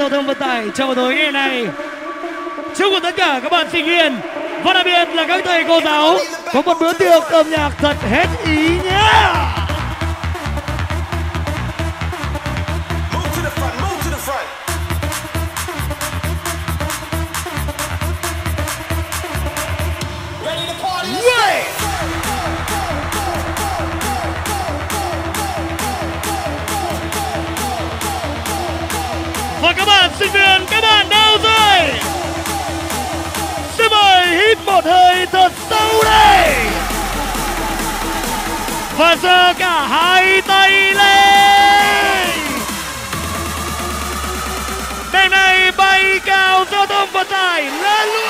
Giao thông vận tải trong tối ngày này. Chúc của tất cả các bạn sinh viên. Và đặc biệt là các thầy cô giáo. Có một bữa tiệc âm nhạc thật hết ý nhé. Hai tay lên. Đêm nay bay cao giao thông vận tải lên luôn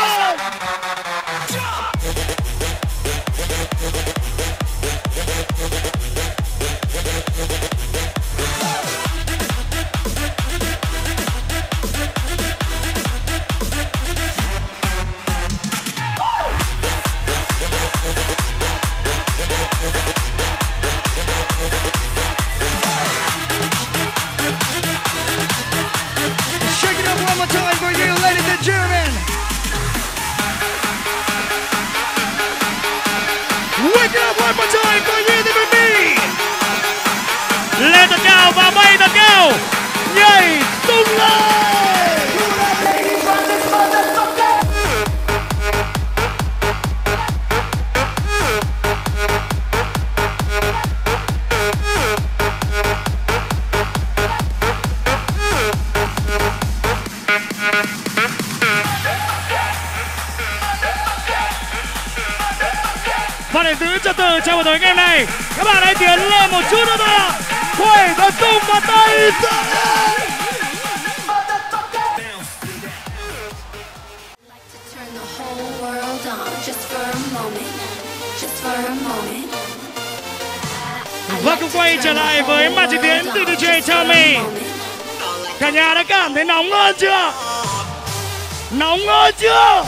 Và để giữ trật tự trong buổi tối ngày hôm nay, các bạn hãy tiến lên một chút nữa thôi ạ. Quẩy và tung và tay Và cùng quay trở lại với màn trình tiến từ DJ Tommy. Cả nhà đã cảm thấy nóng hơn chưa? Nóng hơn chưa?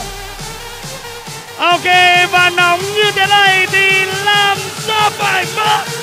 Ok, và nóng như này thì làm sao phải mất?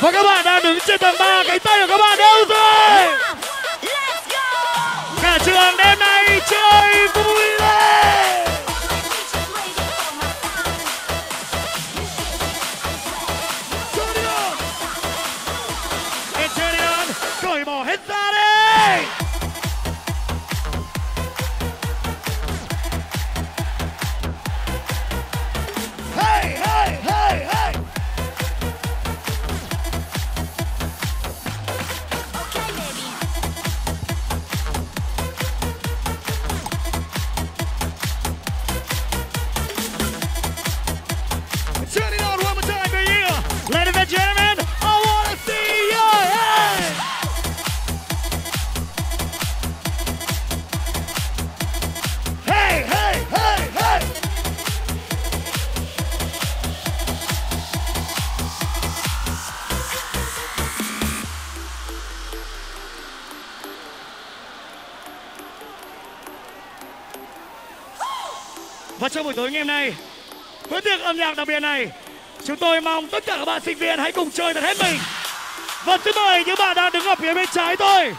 Và các bạn đang đứng trên tầng 3, cánh tay của các bạn buổi tối ngày hôm nay, bữa tiệc âm nhạc đặc biệt này, chúng tôi mong tất cả các bạn sinh viên hãy cùng chơi thật hết mình. Và xin mời những bạn đang đứng ở phía bên trái tôi,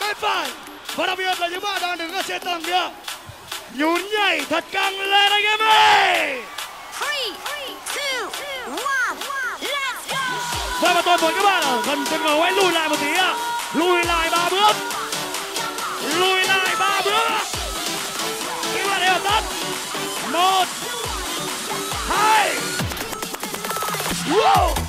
bên phải, và đặc biệt là những bạn đang đứng ở trên tầng kia. Nhún nhảy thật căng lên anh em ơi! Three, two, one, let's go! Và mà tôi muốn các bạn ở gần sân khấu hãy lùi lại một tí ạ. Lùi lại ba bước. Lùi lại ba bước Một, hai,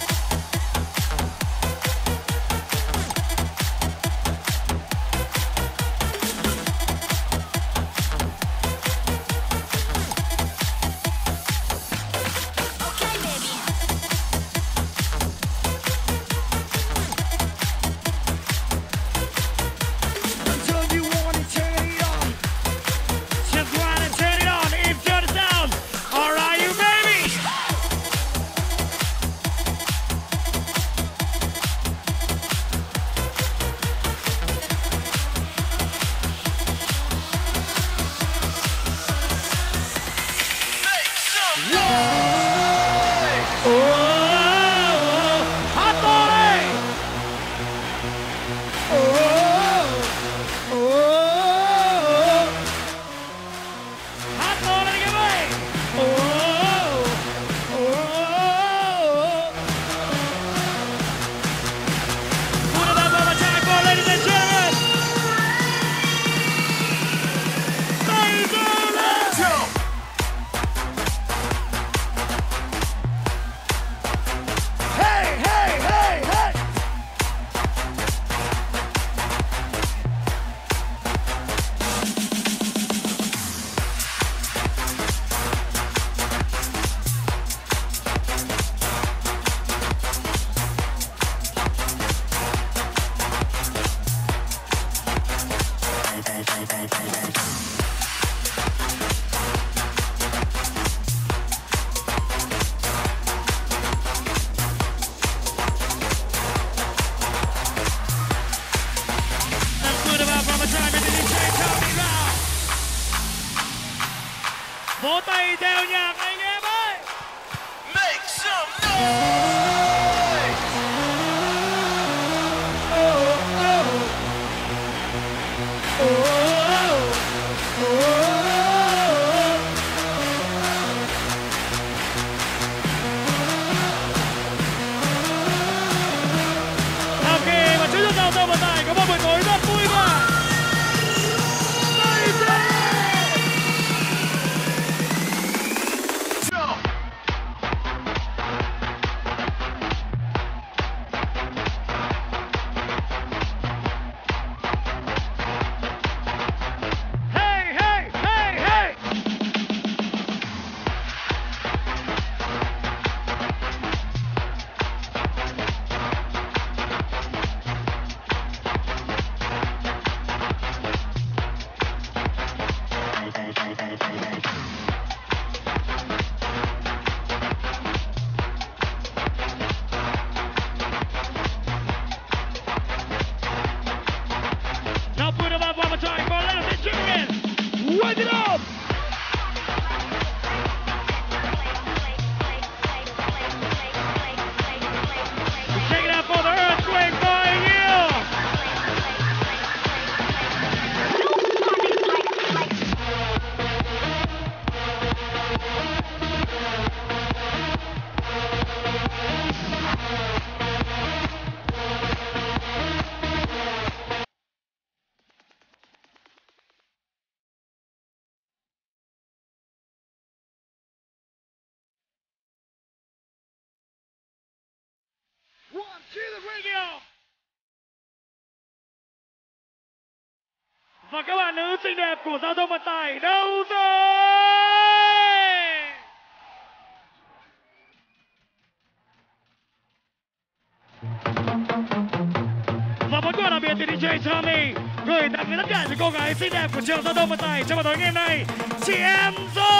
Và các bạn nữ xinh đẹp của giao thông vận tải đâu rồi? Và món quà đặc biệt từ DJ Tommy gửi tặng đến tất cả những cô gái xinh đẹp của trường giao thông vận tải trong buổi tối ngày hôm nay. Chị em rồi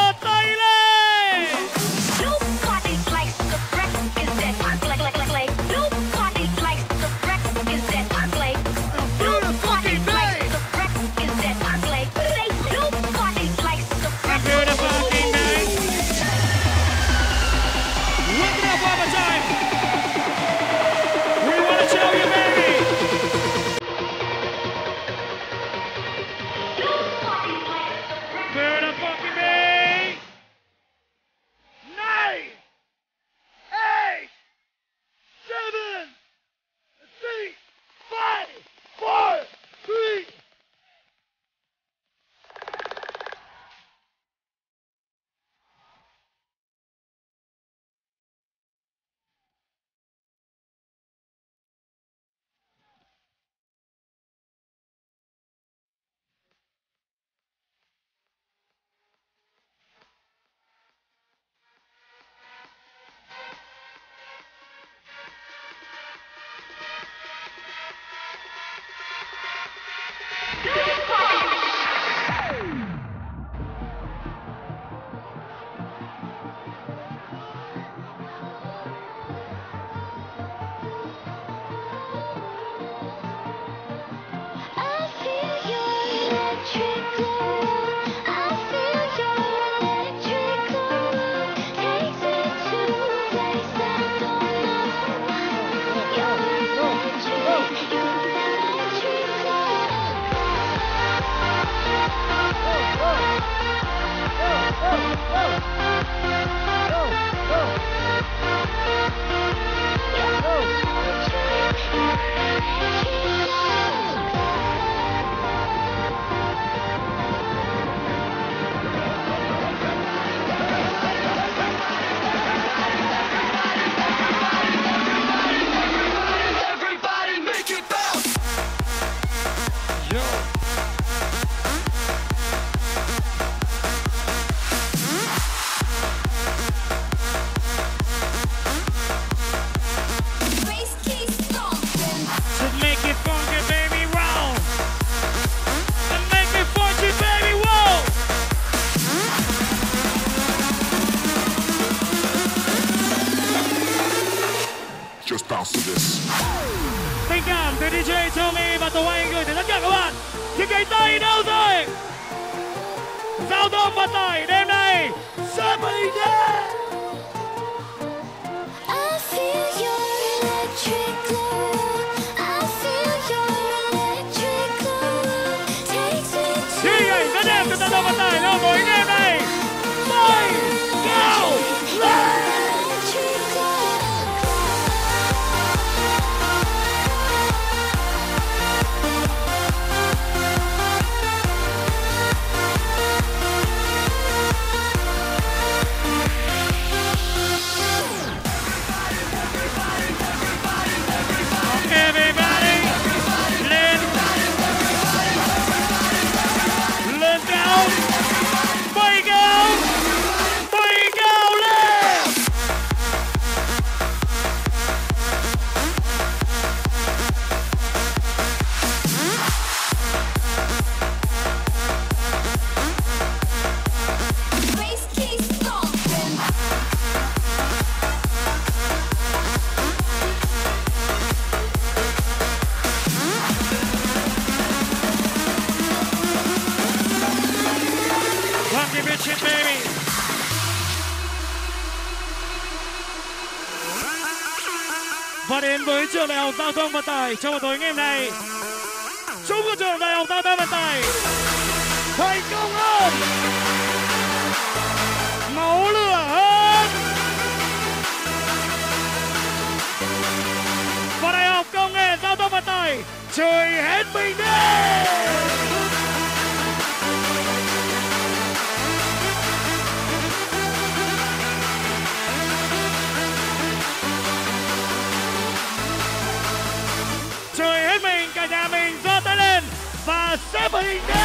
thông vận tải trong buổi tối ngày hôm nay. Chúc cơ trưởng đại học giao thông vận tải. Thành công hơn. Máu lửa hơn. Và đại học công nghệ giao thông vận tải, trời hết mình đi. Ebony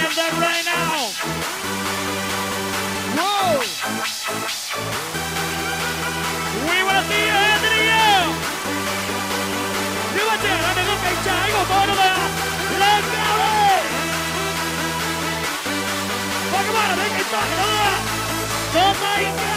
have that right now. Whoa! We wanna see your hands in the air. You want to have a good picture? I go for it, man. Let's go! Come on, it, make it fucking up. Don't make.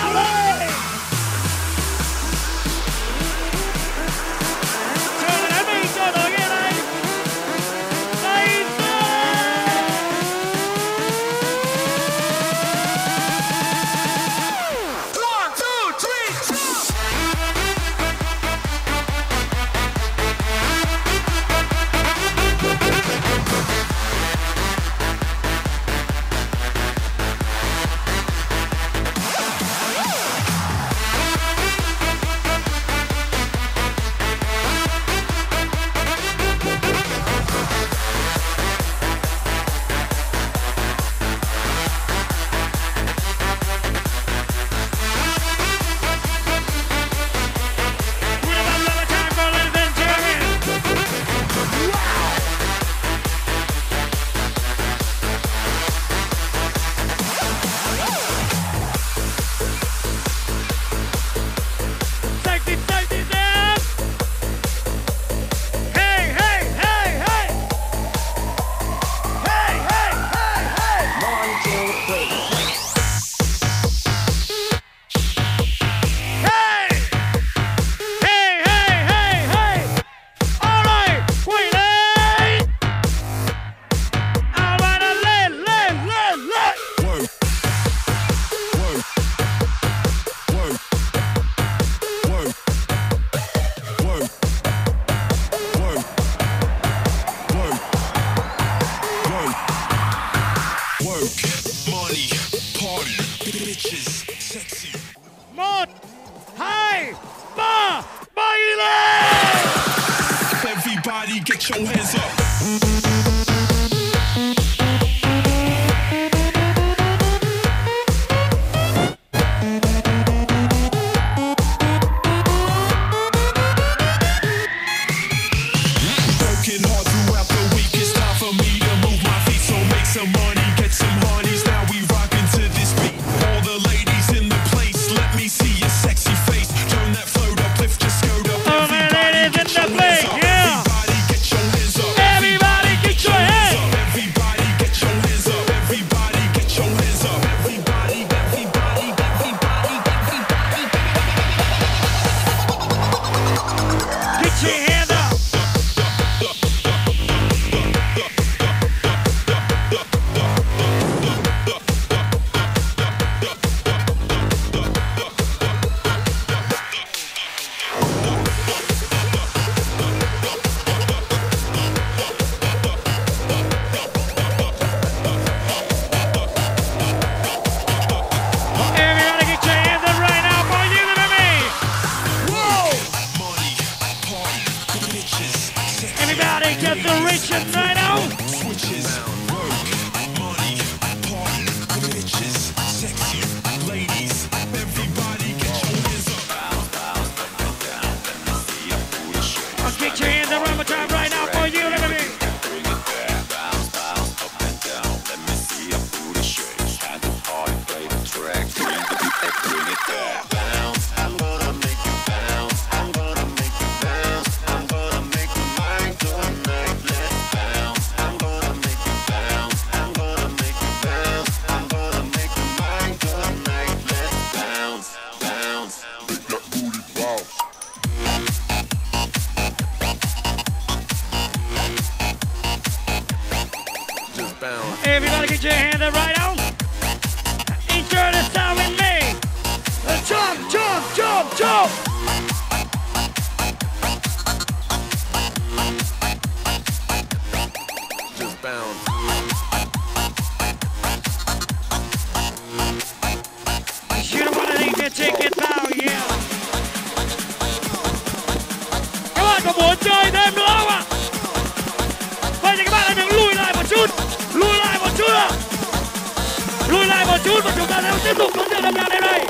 chút và chúng ta đang tiếp tục đón nhận âm nhạc đêm nay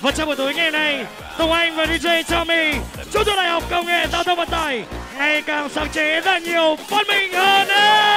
Và trong buổi tối ngày nay, Tùng Anh và DJ Tommy, chúng tôi Đại học Công nghệ Giao thông Vận tải ngày càng sáng chế ra nhiều phát minh hơn đấy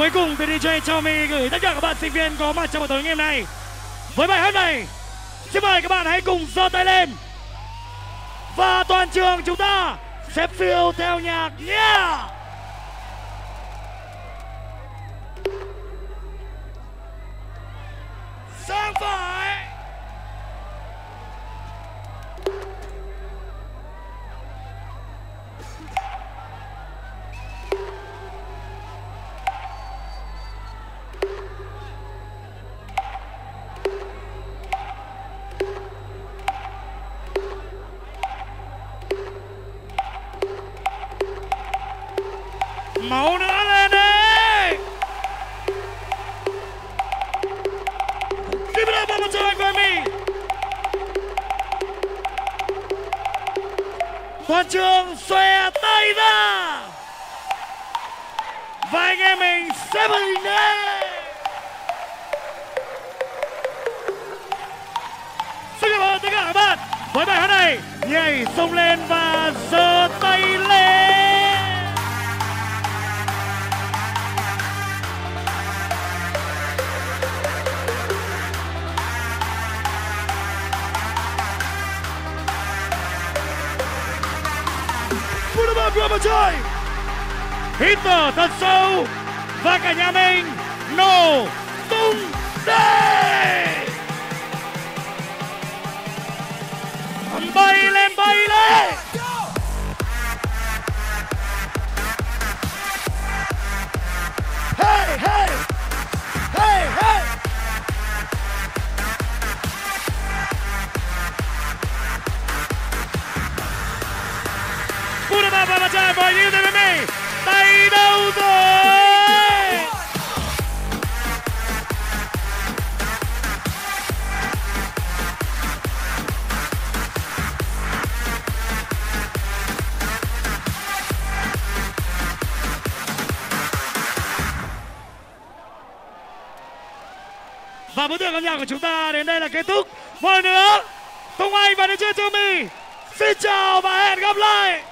cuối cùng từ DJ Tommy gửi tất cả các bạn sinh viên có mặt trong buổi tối ngày hôm nay. Với bài hát này, xin mời các bạn hãy cùng giơ tay lên. Và toàn trường chúng ta sẽ phiêu theo nhạc yeah và anh em mình Seven vào xin cảm ơn tất cả các bạn. Với bài hát này nhảy sông lên và giơ tay lên. Put them up, Brahma Joy! Hít thở thật sâu và cả nhà mình nổ tung đây bay lên bay lên! Hey hey! Hey hey! Buddha Brahma chơi mời khán giả của chúng ta đến đây là kết thúc. Một lần nữa, Tùng Anh và DJ Tommy xin chào và hẹn gặp lại.